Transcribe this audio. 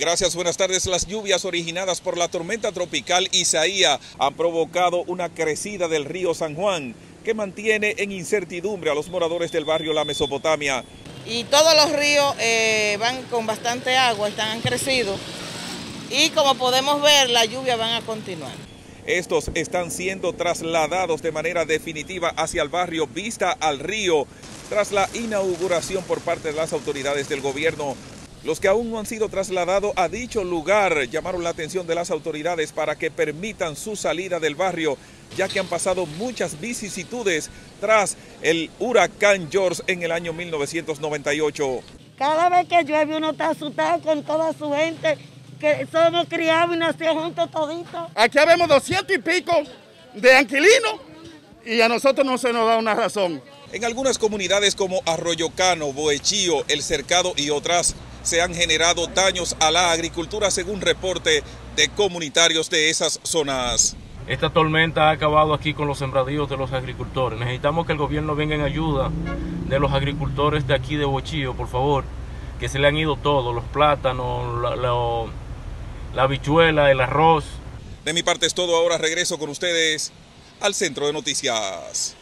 Gracias, buenas tardes. Las lluvias originadas por la tormenta tropical Isaía han provocado una crecida del río San Juan que mantiene en incertidumbre a los moradores del barrio La Mesopotamia. Y todos los ríos eh, van con bastante agua, están han crecido y como podemos ver las lluvias van a continuar. Estos están siendo trasladados de manera definitiva hacia el barrio Vista al Río tras la inauguración por parte de las autoridades del gobierno los que aún no han sido trasladados a dicho lugar llamaron la atención de las autoridades para que permitan su salida del barrio, ya que han pasado muchas vicisitudes tras el huracán George en el año 1998. Cada vez que llueve uno está asustado con toda su gente, que somos criados y nacidos juntos toditos. Aquí vemos doscientos y pico de anquilinos y a nosotros no se nos da una razón. En algunas comunidades como Arroyo Cano, Boechío, El Cercado y otras, se han generado daños a la agricultura según reporte de comunitarios de esas zonas. Esta tormenta ha acabado aquí con los sembradíos de los agricultores. Necesitamos que el gobierno venga en ayuda de los agricultores de aquí de Bochío, por favor, que se le han ido todos, los plátanos, la, la, la habichuela, el arroz. De mi parte es todo, ahora regreso con ustedes al centro de noticias.